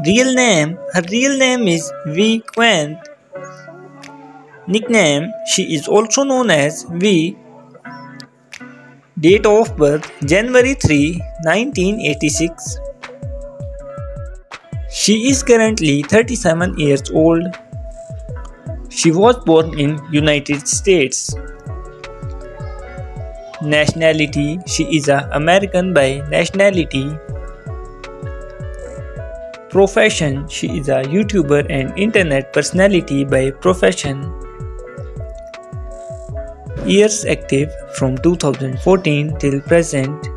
Real name Her real name is Vy Qwaint. Nickname She is also known as V. Date of birth January 3, 1986. She is currently 37 years old. She was born in United States. Nationality She is a American by nationality. Profession She is a YouTuber and internet personality by profession. Years active from 2014 till present.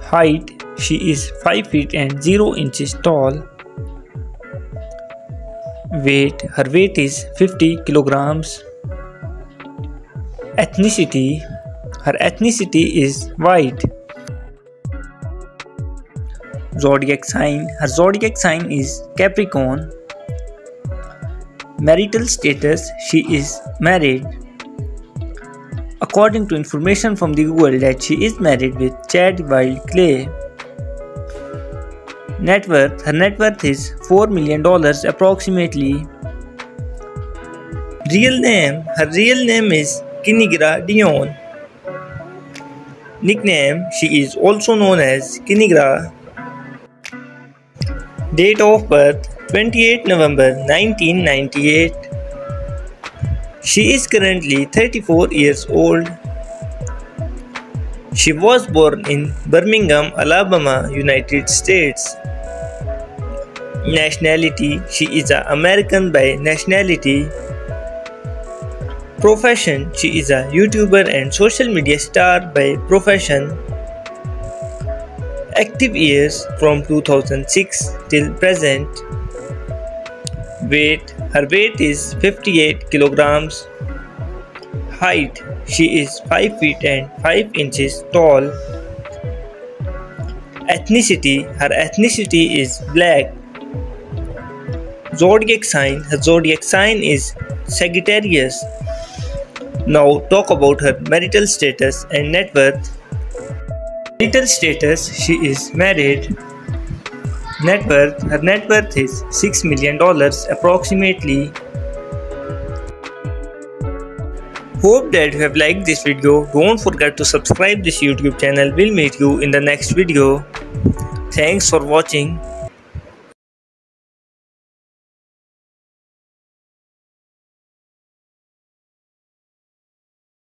Height She is 5 feet and 0 inches tall. Weight Her weight is 50 kilograms. Ethnicity Her ethnicity is white. Zodiac sign Her zodiac sign is Capricorn. Marital status She is married. According to information from the Google that she is married with Chad Wild Clay. Net worth Her net worth is $4 million approximately. Real name Her real name is Kinigra Deon. Nickname She is also known as Kinigra. Date of birth 28 November 1998. She is currently 34 years old. She was born in Birmingham, Alabama, United States. Nationality She is an American by nationality. Profession She is a YouTuber and social media star by profession. Active years from 2006 till present. Weight Her weight is 58 kilograms. Height She is 5 feet and 5 inches tall. Ethnicity Her ethnicity is black. Zodiac sign Her zodiac sign is Sagittarius. Now talk about her marital status and net worth. Marital status She is married. Net worth Her net worth is $6 million approximately. Hope that you have liked this video. Don't forget to subscribe this YouTube channel. We'll meet you in the next video. Thanks for watching.